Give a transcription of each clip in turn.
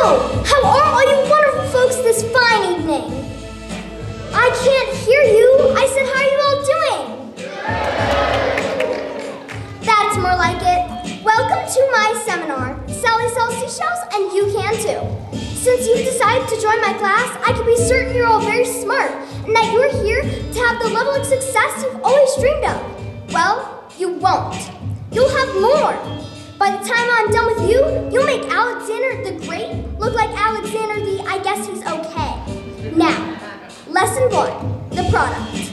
Hello! How are all you wonderful folks this fine evening? I can't hear you. I said, how are you all doing? That's more like it. Welcome to my seminar. Sally sells seashells, and you can too. Since you've decided to join my class, I can be certain you're all very smart and that you're here to have the level of success you've always dreamed of. Well, you won't. You'll have more. By the time I'm done with you, you'll make Alexander the Great look like Alexander the I guess he's okay. Now, lesson one, the product.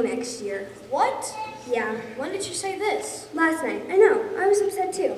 School next year. What? Yeah. When did you say this? Last night. I know. I was upset too.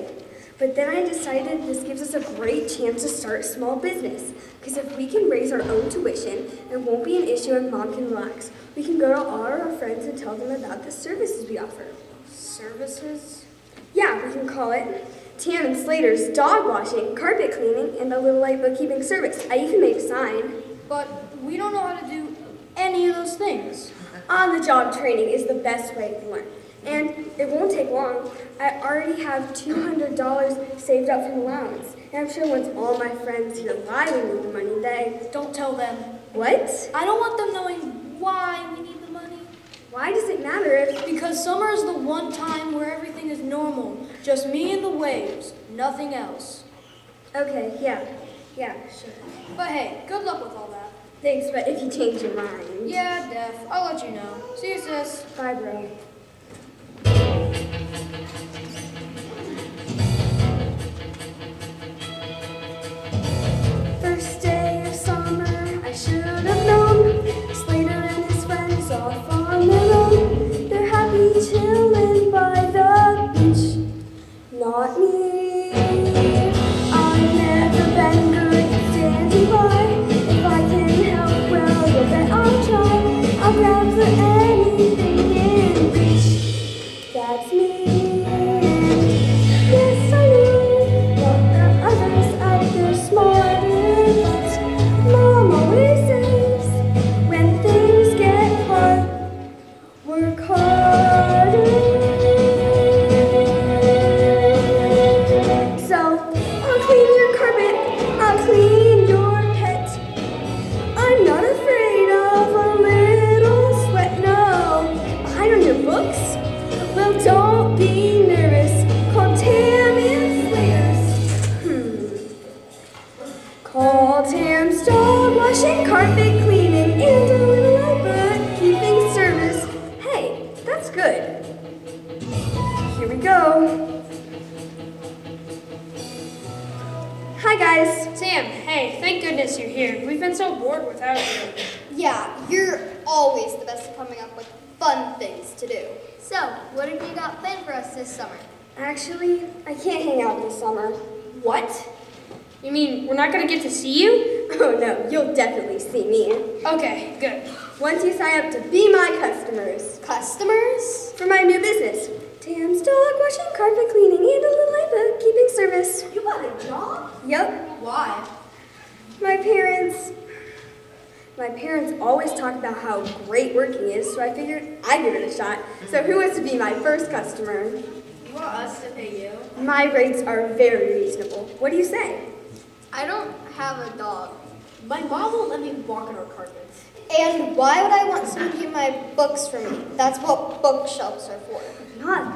But then I decided this gives us a great chance to start a small business. Because if we can raise our own tuition, it won't be an issue and mom can relax. We can go to all our friends and tell them about the services we offer. Services? Yeah, we can call it Tam and Slater's dog washing, carpet cleaning, and a little light bookkeeping service. I even made a sign. But we don't know how to do any of those things. On the job training is the best way to learn. And it won't take long. I already have $200 saved up from allowance. And I'm sure once all my friends hear why we need the money, they. Don't tell them. What? I don't want them knowing why we need the money. Why does it matter if. Because summer is the one time where everything is normal. Just me and the waves, nothing else. Okay, yeah. Yeah, sure. But hey, good luck with all that. Thanks, but if you change your mind. Yeah, Def, I'll let you know. See you, sis. Bye, bro.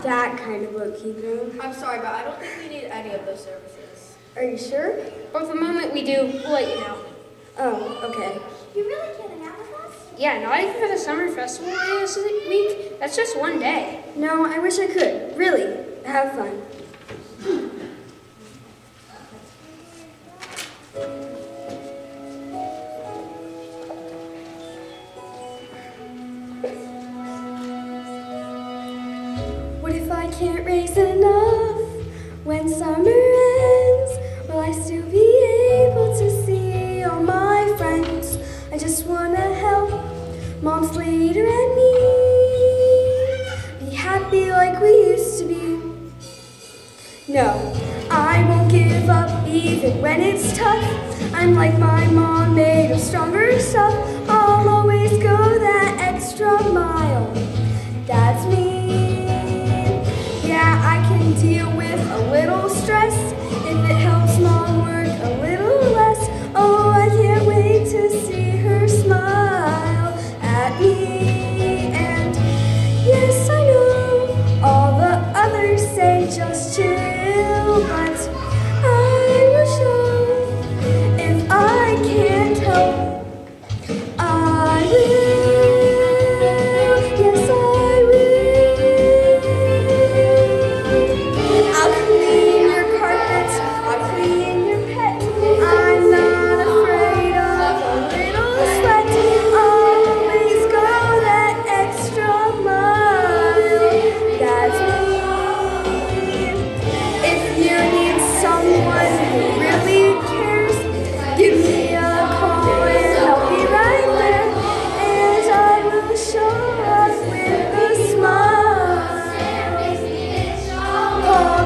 That kind of bookkeeping. I'm sorry, but I don't think we need any of those services. Are you sure? But the moment we do, we'll let you know. Oh, okay. You really can't hang out with us? Yeah, not even for the summer festival this week. That's just one day. No, I wish I could. Really. Have fun. Enough when summer ends? Will I still be able to see all my friends? I just wanna help Mom Slater and me be happy like we used to be. No, I won't give up even when it's tough. I'm like my mom, made of stronger stuff.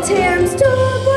Tim's to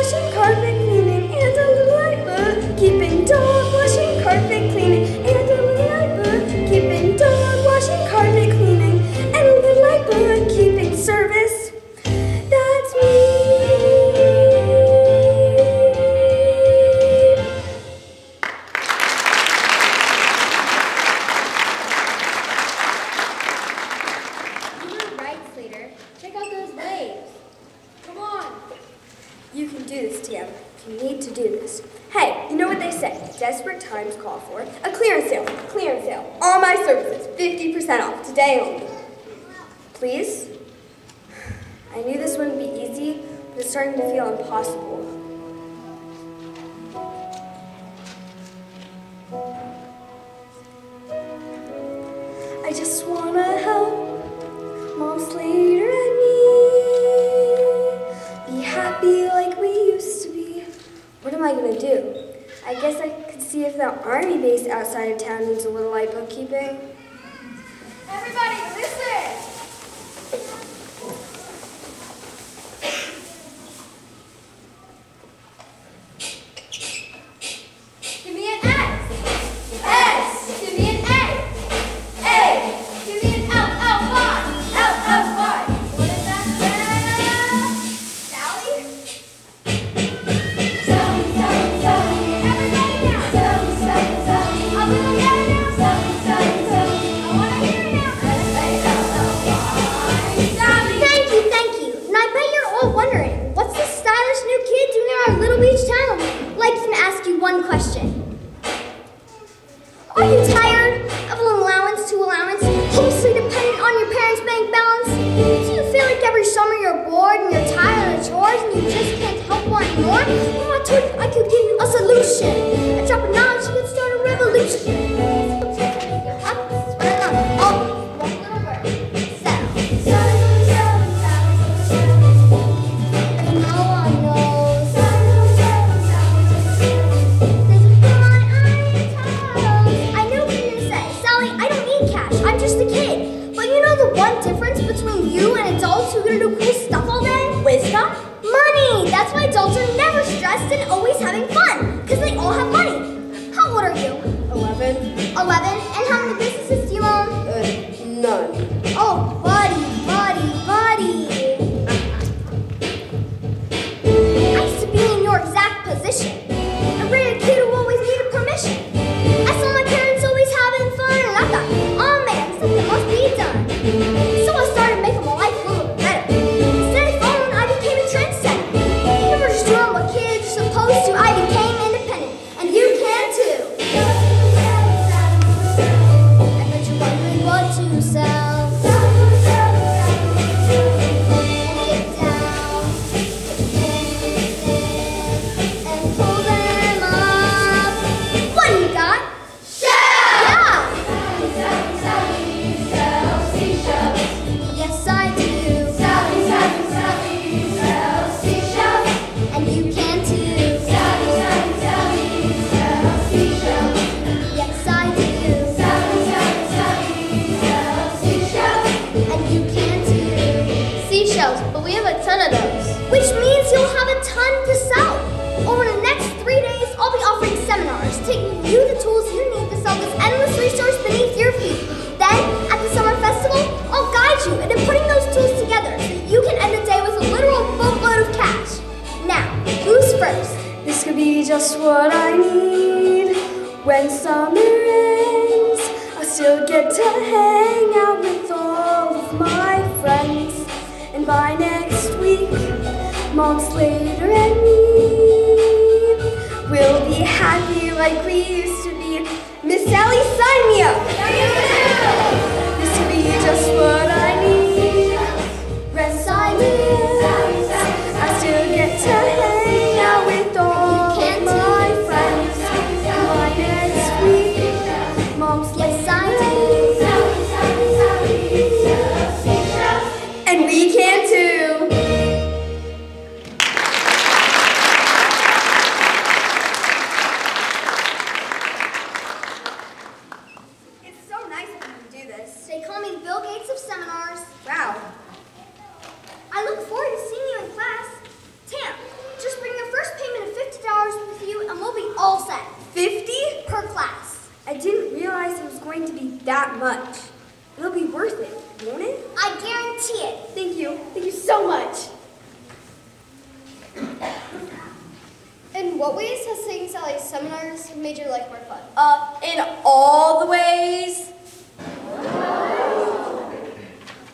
just what I need. When summer ends, I still get to hang out with all of my friends. And by next week, months later, and me will be happy like we used to be. Miss Ellie, sign me up! that much. It'll be worth it, won't it? I guarantee it. Thank you. Thank you so much. In what ways has taking Sally's seminars made your life more fun? Uh, in all the ways.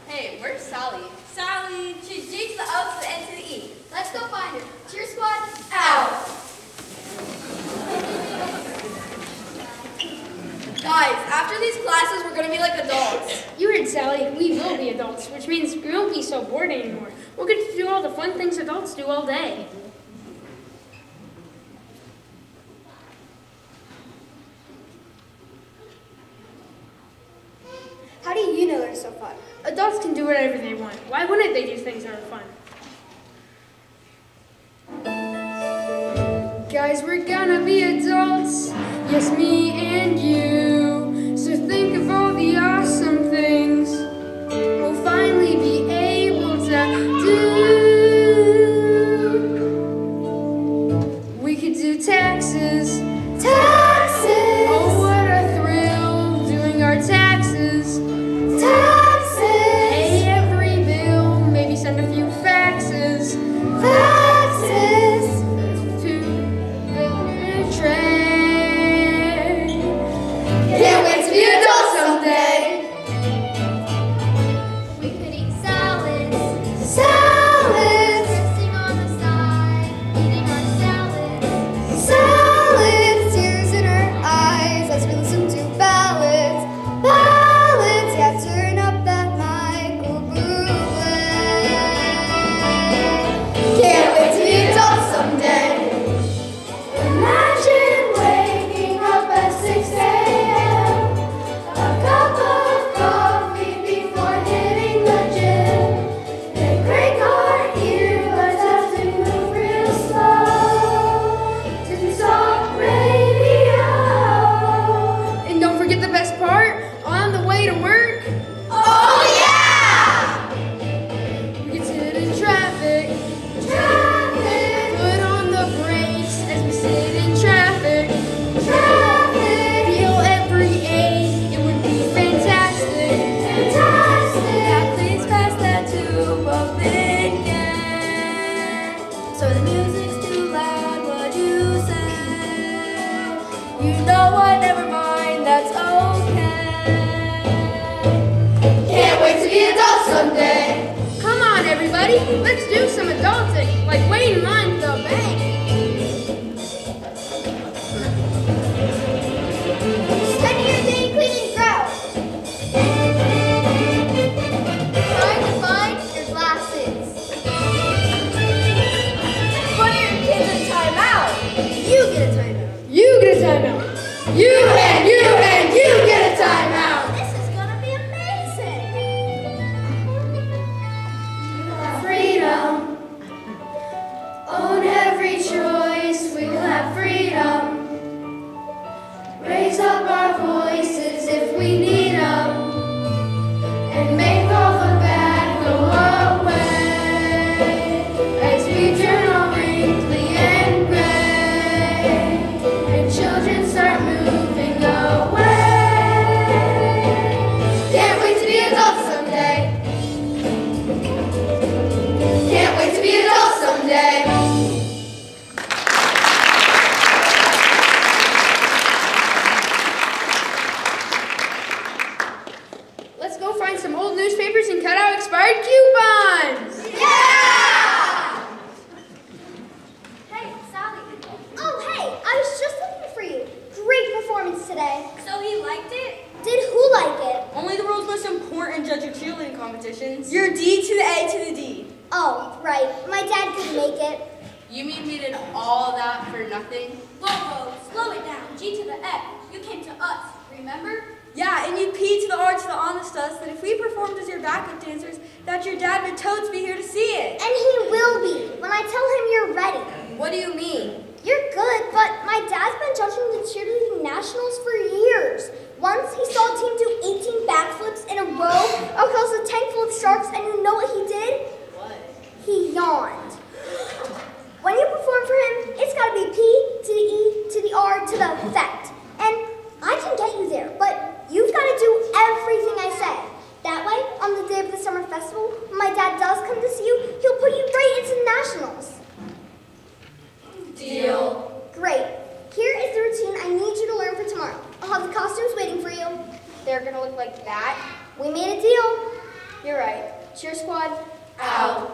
Hey, where's Sally? Sally, she's G to the O to the N to the E. Let's go find her. Cheer squad, out. Guys, after these classes, we're gonna be like adults. You heard Sally, we will be adults, which means we won't be so bored anymore. We'll get to do all the fun things adults do all day. How do you know they're so fun? Adults can do whatever they want. Why wouldn't they do things that are fun? Guys, we're gonna be adults. Yes, me and you. Just think of all the odds? like that, we made a deal. You're right. Cheer squad, out.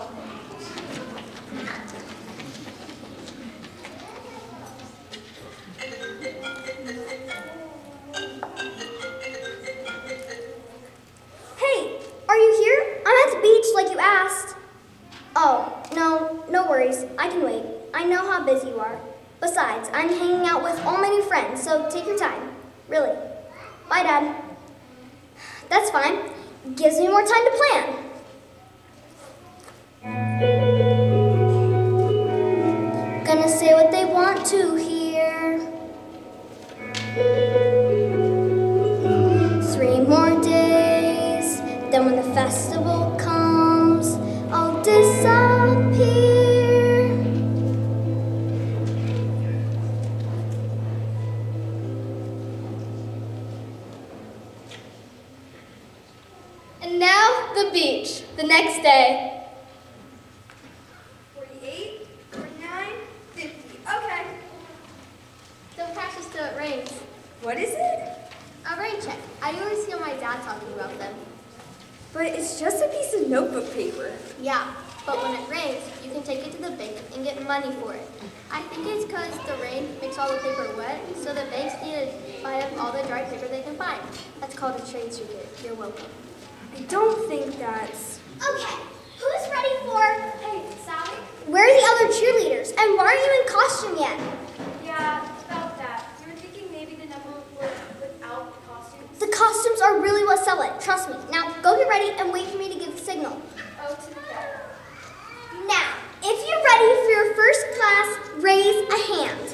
And why are you in costume yet? Yeah, about that. You were thinking maybe the number was without costumes? The costumes are really what sell it, trust me. Now, go get ready and wait for me to give the signal. Oh, to the deck. Now, if you're ready for your first class, raise a hand.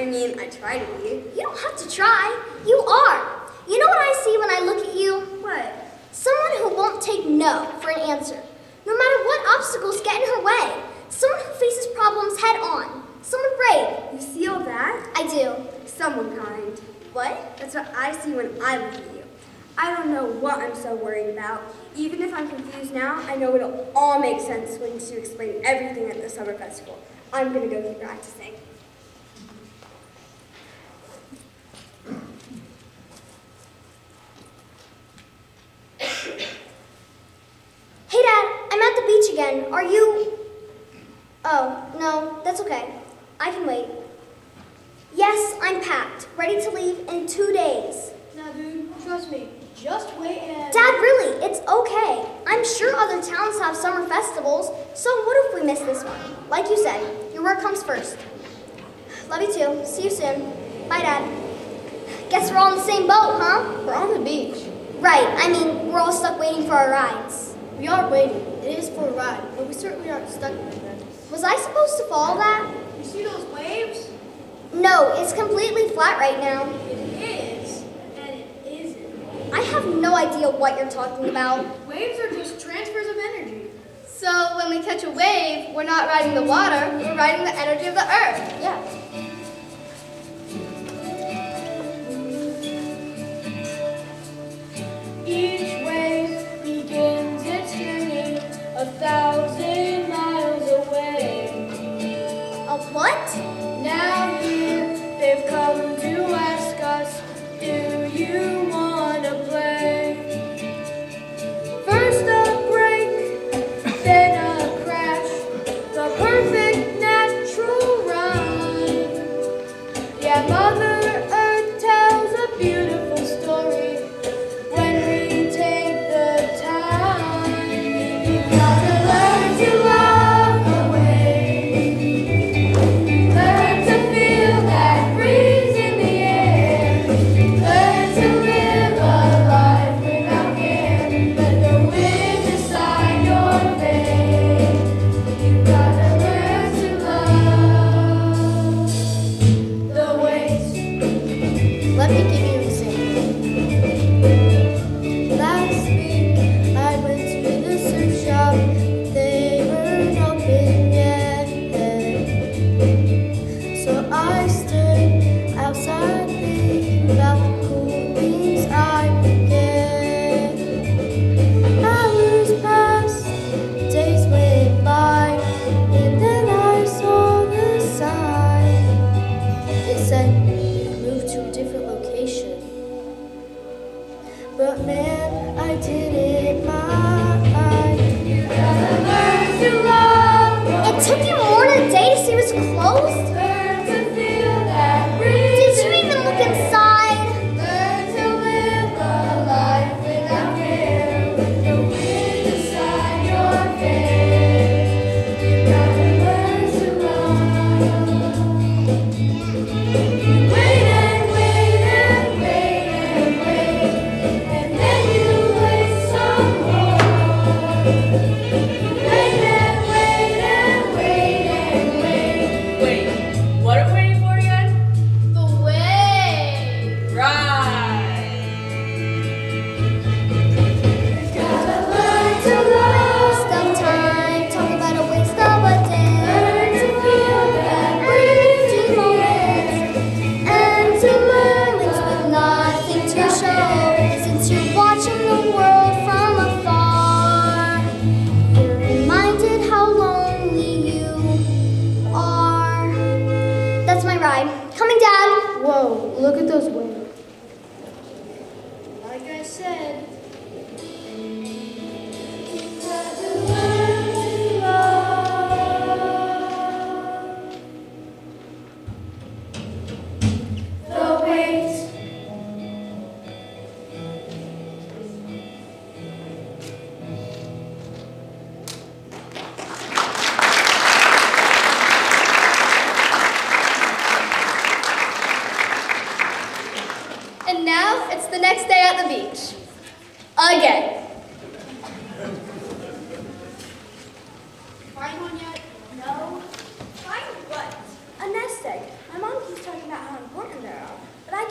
I mean, I try to be. You don't have to try. You are. You know what I see when I look at you? What? Someone who won't take no for an answer, no matter what obstacles get in her way. Someone who faces problems head on. Someone brave. You see all that? I do. Someone kind. What? That's what I see when I look at you. I don't know what I'm so worried about. Even if I'm confused now, I know it'll all make sense once you explain everything at the summer festival. I'm gonna go keep practicing. Hey, Dad, I'm at the beach again. Are you. Oh, no, that's okay. I can wait. Yes, I'm packed, ready to leave in two days. Now, dude, trust me. Just wait and. Dad, really, it's okay. I'm sure other towns have summer festivals, so what if we miss this one? Like you said, your work comes first. Love you too. See you soon. Bye, Dad. Guess we're all in the same boat, huh? We're on the beach. Right, I mean, we're all stuck waiting for our rides. We are waiting. It is for a ride, but we certainly aren't stuck in it. Was I supposed to follow that? You see those waves? No, it's completely flat right now. It is, and it isn't. I have no idea what you're talking about. Waves are just transfers of energy. So when we catch a wave, we're not riding the water, we're riding the energy of the earth. Yeah.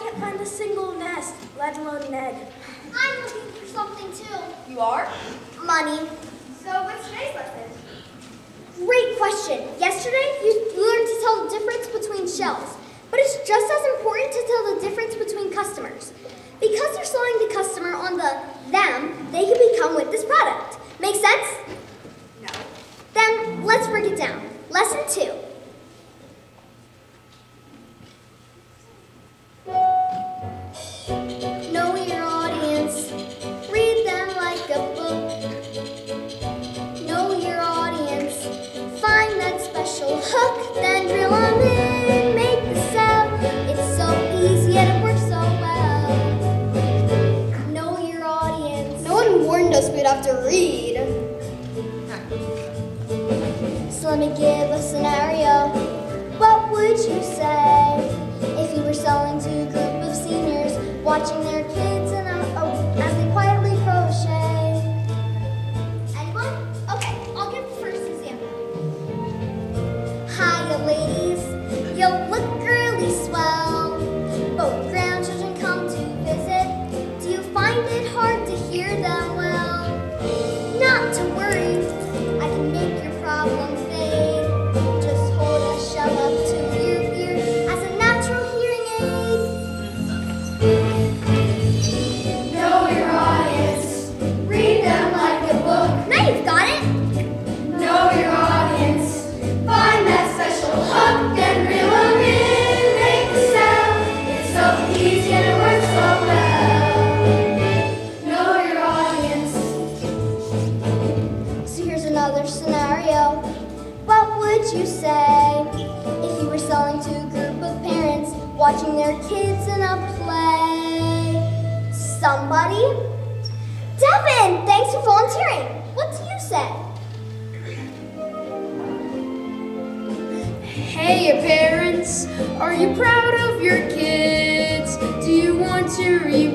can't find a single nest, let alone an egg. I'm looking for something too. You are? Money. So what's today's lesson? Great question. Yesterday, you learned to tell the difference between shells, but it's just as important to tell the difference between customers. Because you're selling the customer on the them, they can become with this product. Make sense? No. Then let's break it down. Lesson two. read. Right. It's to give us an hour. watching their kids in a play. Somebody? Devin, thanks for volunteering. What do you say? Hey, parents, are you proud of your kids? Do you want to read?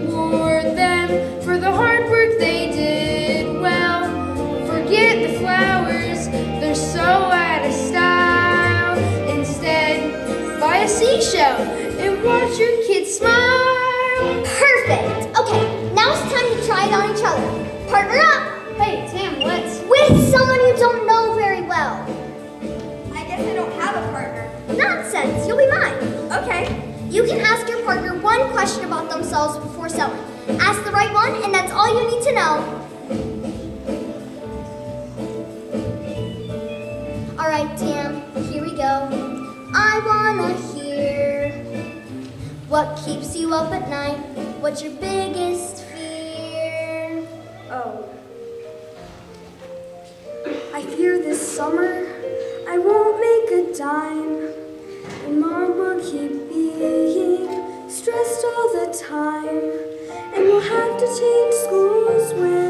spied on each other. Partner up! Hey, Tam, what? With someone you don't know very well. I guess I don't have a partner. Nonsense, you'll be mine. Okay. You can ask your partner one question about themselves before selling. Ask the right one, and that's all you need to know. All right, Tam, here we go. I wanna hear what keeps you up at night, what's your biggest summer, I won't make a dime. And mom will keep being stressed all the time. And we'll have to change schools when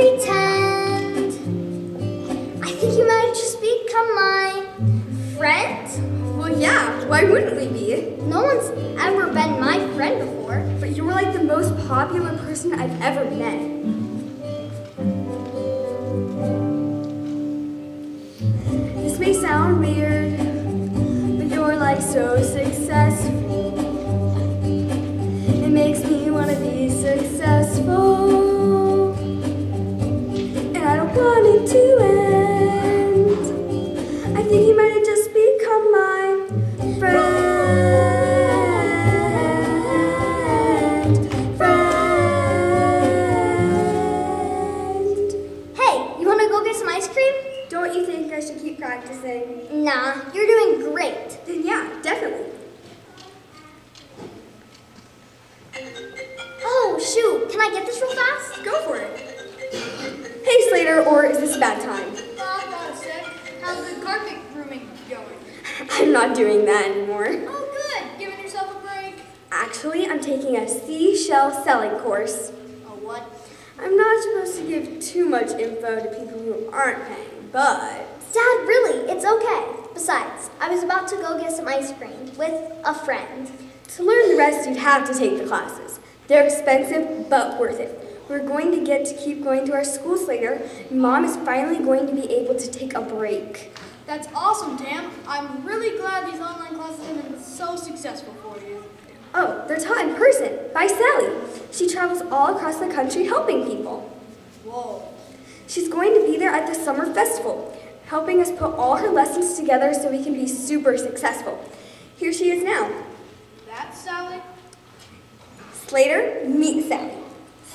pretend. I think you might just become my friend. Well, yeah, why wouldn't we be? No one's ever been my friend before. But you were like the most popular person I've ever met. This may sound weird, but you're like so They're expensive, but worth it. We're going to get to keep going to our schools later. Mom is finally going to be able to take a break. That's awesome, Tam. I'm really glad these online classes have been so successful for you. Oh, they're taught in person by Sally. She travels all across the country helping people. Whoa. She's going to be there at the summer festival, helping us put all her lessons together so we can be super successful. Here she is now. That's Sally? Slater, meet Sally.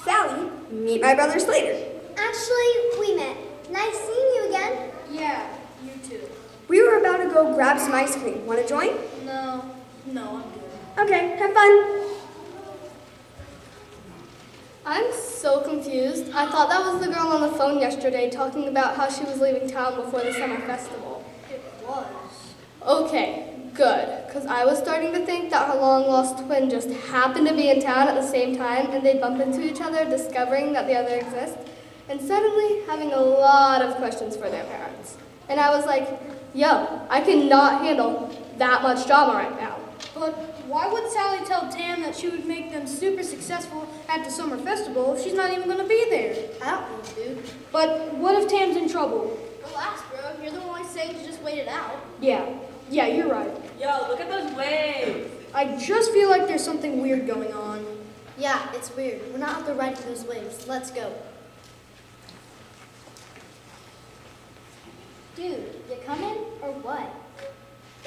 Sally, meet my brother Slater. Actually, we met. Nice seeing you again. Yeah, you too. We were about to go grab some ice cream. Want to join? No, no, I'm good. Okay, have fun. I'm so confused. I thought that was the girl on the phone yesterday talking about how she was leaving town before the summer festival. It was. Okay, good. Because I was starting to think that her long lost twin just happened to be in town at the same time and they bump into each other, discovering that the other exists, and suddenly having a lot of questions for their parents. And I was like, yo, I cannot handle that much drama right now. But why would Sally tell Tam that she would make them super successful at the summer festival if she's not even going to be there? I don't know, dude. But what if Tam's in trouble? Relax, bro. You're the one always saying to just wait it out. Yeah, yeah, you're right. Yo, look at those waves. I just feel like there's something weird going on. Yeah, it's weird. We're not out there riding those waves. Let's go. Dude, you coming or what?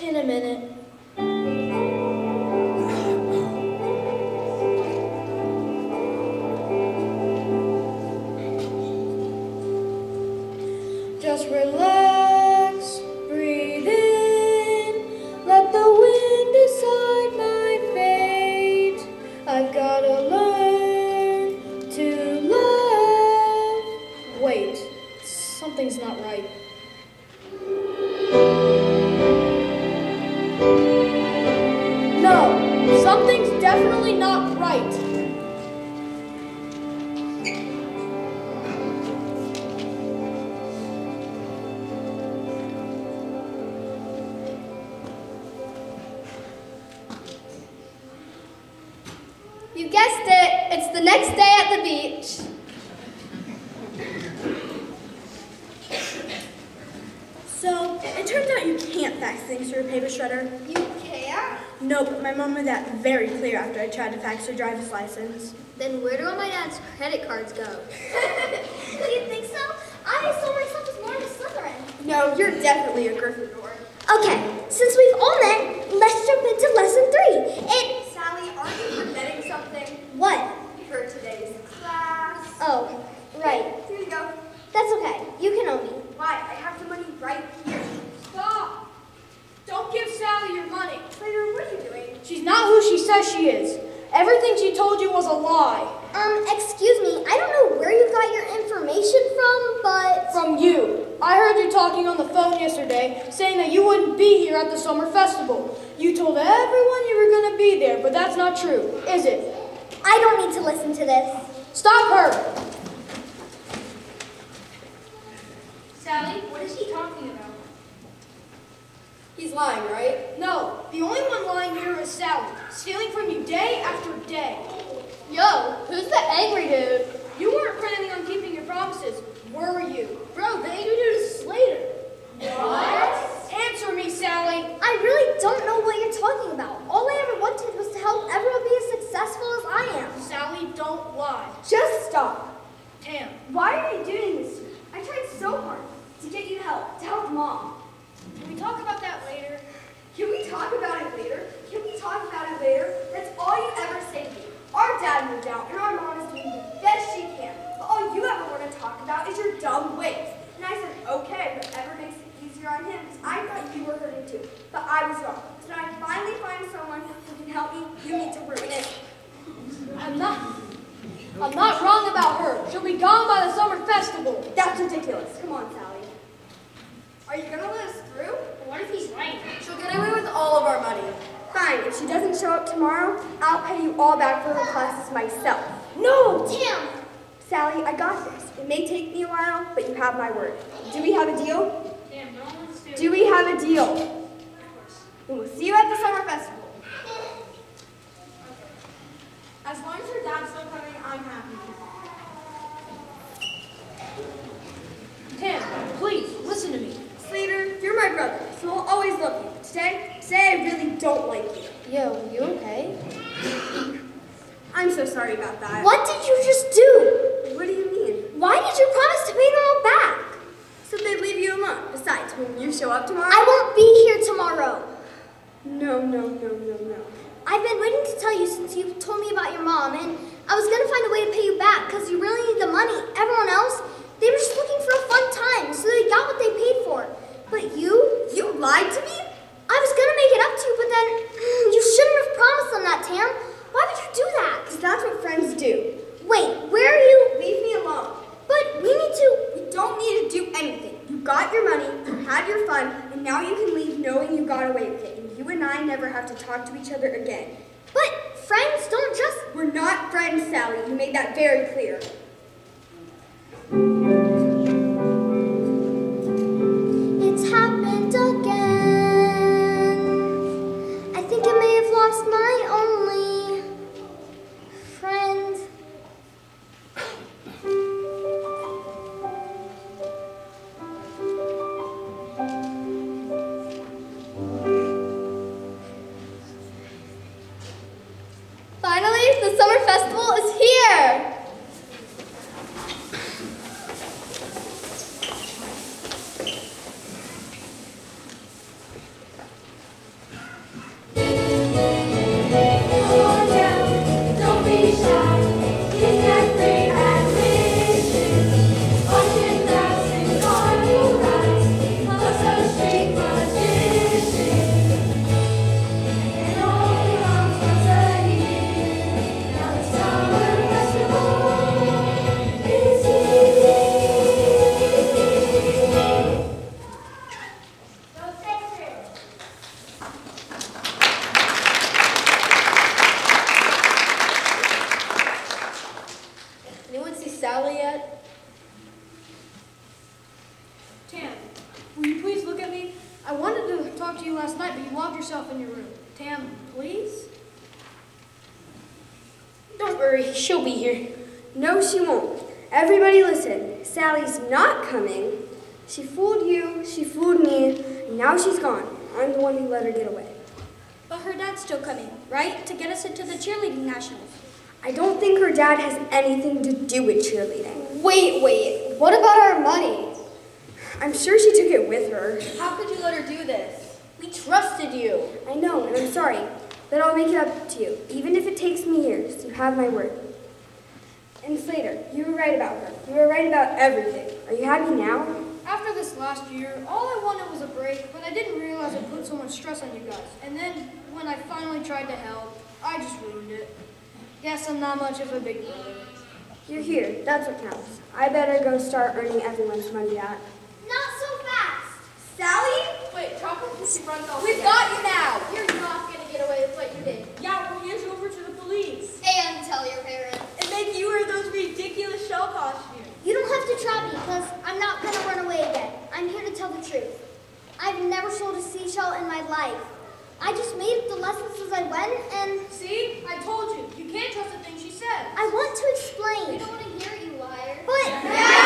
In a minute. Driver's license. Then where do all my dad's credit cards go? Do you think so? I saw myself as more of a Slytherin. No, you're definitely a Gryffindor. Okay, since we've all met, let's jump into lesson three. It. Sally, aren't you forgetting something? What? For today's class. Oh, right. Here you go. That's okay. You can owe me. Why? I have the money right here. Stop! Don't give Sally your money. Slater, what are you doing? She's not who she says she is. Everything she told you was a lie. Um, excuse me. I don't know where you got your information from, but From you. I heard you talking on the phone yesterday, saying that you wouldn't be here at the summer festival. You told everyone you were going to be there, but that's not true, is it? I don't need to listen to this. Stop her! Sally, what is he talking about? He's lying, right? No, the only one lying here is Sally, stealing from you day after day. Yo, who's the angry dude? You weren't planning on keeping your promises, were you? Bro, the angry dude is Slater. What? Answer me, Sally. I really don't know what you're talking about. All I ever wanted was to help everyone be as successful as I am. Sally, don't lie. Just stop. Tam, Why are you doing this? to me? I tried so hard to get you help, to help mom. can we talk about that later? Can we talk about it later? Can we talk about it later? That's all you ever say to me. Our dad moved out and our mom is doing the best she can. But all you ever want to talk about is your dumb ways. And I said, okay, whatever makes it easier on him, because I thought you were hurting too. But I was wrong. So when I finally find someone who can help me, you need to ruin it. I'm not. I'm not wrong about her. She'll be gone by the summer festival. That's ridiculous. Come on, Sally. Are you gonna let us through? What if he's right? She'll get away with all of our money. Fine, if she doesn't show up tomorrow, I'll pay you all back for her classes myself. No! Tam, Sally, I got this. It may take me a while, but you have my word. Do we have a deal? Damn, no one's doing Do we have a deal? Then we'll see you at the summer festival. As long as your dad's still coming, I'm happy. Tam, please listen to me. Slater, you're my brother, so I'll always love you. Today, today I really don't like you. Yo, you okay? I'm so sorry about that. what did you just do? What do you mean? Why did you promise to pay them all back? So they'd leave you alone. Besides, when you show up tomorrow. I won't be here tomorrow. No, no, no, no, no. I've been waiting to tell you since you told me about your mom, and I was gonna find a way to pay you back because you really need the money. Everyone else, they were just looking for a fun time, so they got what they paid for. But you, You lied to me? I was gonna make it up to you, but then you shouldn't have promised them that, Tam. Why would you do that? Because that's what friends do. Wait, where are you? Leave me alone. But we need to. We don't need to do anything. You got your money, you had your fun, and now you can leave knowing you got away with it. And you and I never have to talk to each other again. But friends don't just. We're not friends, Sally. You made that very clear. It's happened again. I think I may have lost my anything to do with cheerleading. Wait, wait, what about our money? I'm sure she took it with her. How could you let her do this? We trusted you. I know, and I'm sorry, but I'll make it up to you, even if it takes me years. You have my word. And Slater, you were right about her. You were right about everything. Are you happy now? After this last year, all I wanted was a break, but I didn't realize it put so much stress on you guys. And then, when I finally tried to help, I just ruined it. Guess I'm not much of a big brother. You're here. That's what counts. I better go start earning everyone's money back. Not so fast. Sally? Wait, chocolate pussy runs off. We've got you now. You're not gonna get away with what you did. Yeah, we'll hand you over to the police. And tell your parents. And make you wear those ridiculous shell costumes. You don't have to trap me because I'm not going to run away again. I'm here to tell the truth. I've never sold a seashell in my life. I just made up the lessons as I went and See? I told you. You can't trust the things she says. I want to explain. We don't want to hear it, you liar. But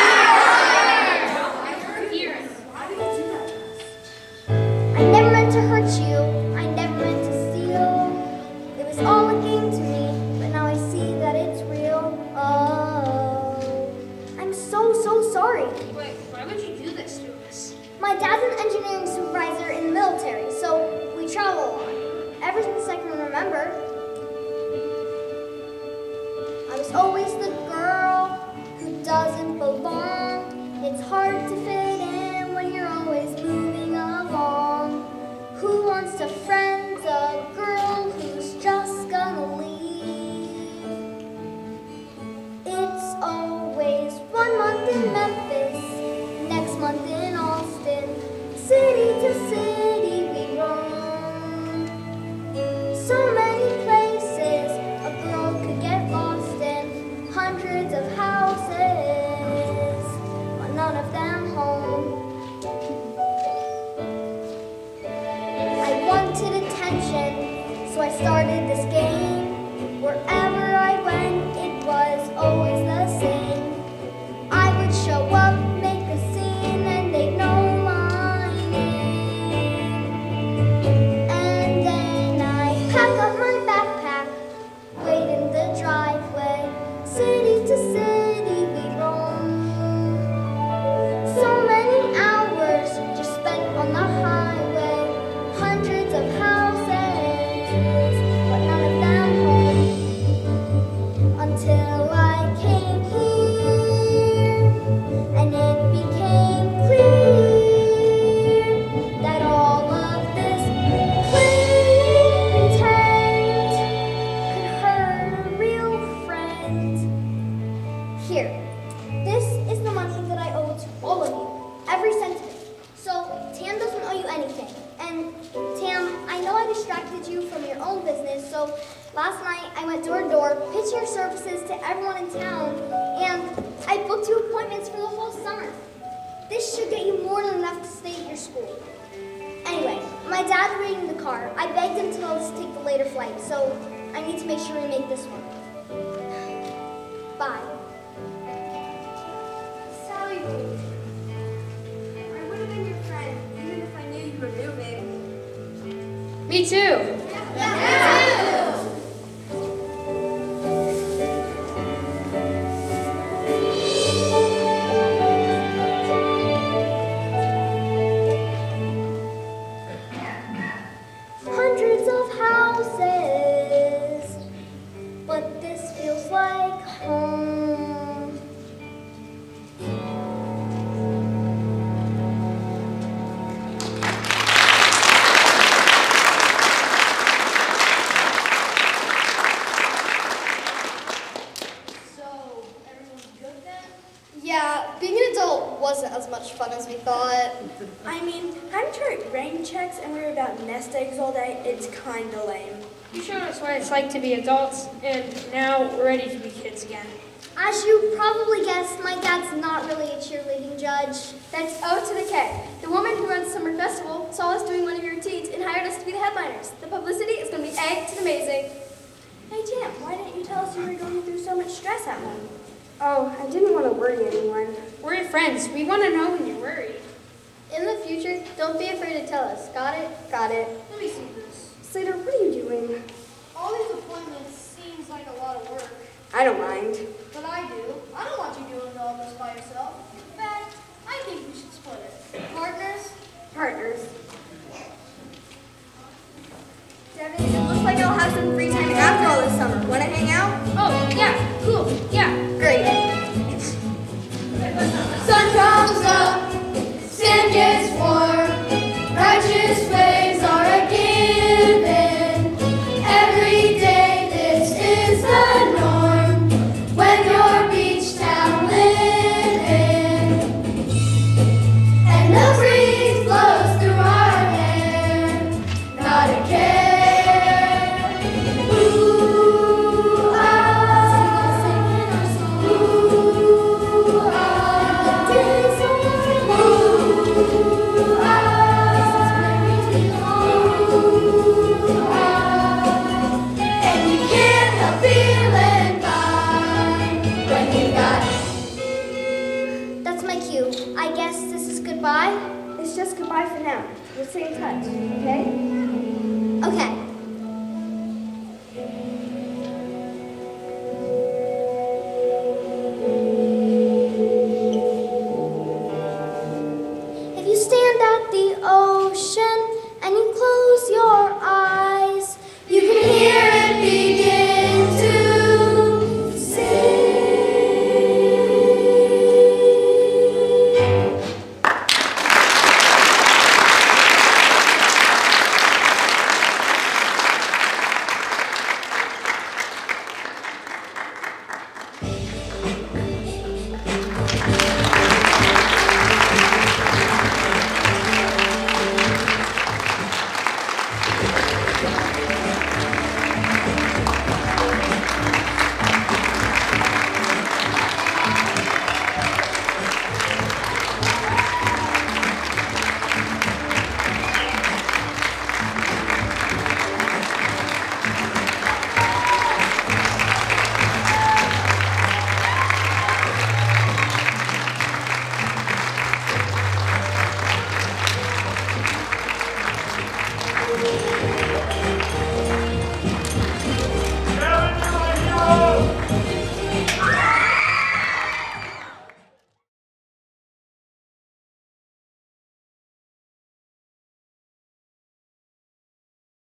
I was always the girl who doesn't belong. It's hard to wasn't as much fun as we thought. I mean, having to write rain checks and worry about nest eggs all day, it's kinda lame. You showed us what it's like to be adults, and now we're ready to be kids again. As you probably guessed, my dad's not really a cheerleading judge. That's O to the K. The woman who runs Summer Festival saw us doing one of your routines and hired us to be the headliners. The publicity is going to be A to the amazing. Hey, Tam, why didn't you tell us you were going through so much stress at home? Oh, I didn't want to worry anyone. We're your friends. We want to know when you're worried. In the future, don't be afraid to tell us. Got it? Got it. Let me see this. Slater, what are you doing? All these appointments seems like a lot of work, I don't mind. but I do. I don't want you doing all this by yourself. In fact, I think we should split it. Partners? Partners. Devin, it looks like I'll have some free time after all this summer. Want to hang out? Oh, yeah, cool, yeah. Great. Sun comes up, sand gets warm, goodbye for now. We'll stay in touch, okay? Okay.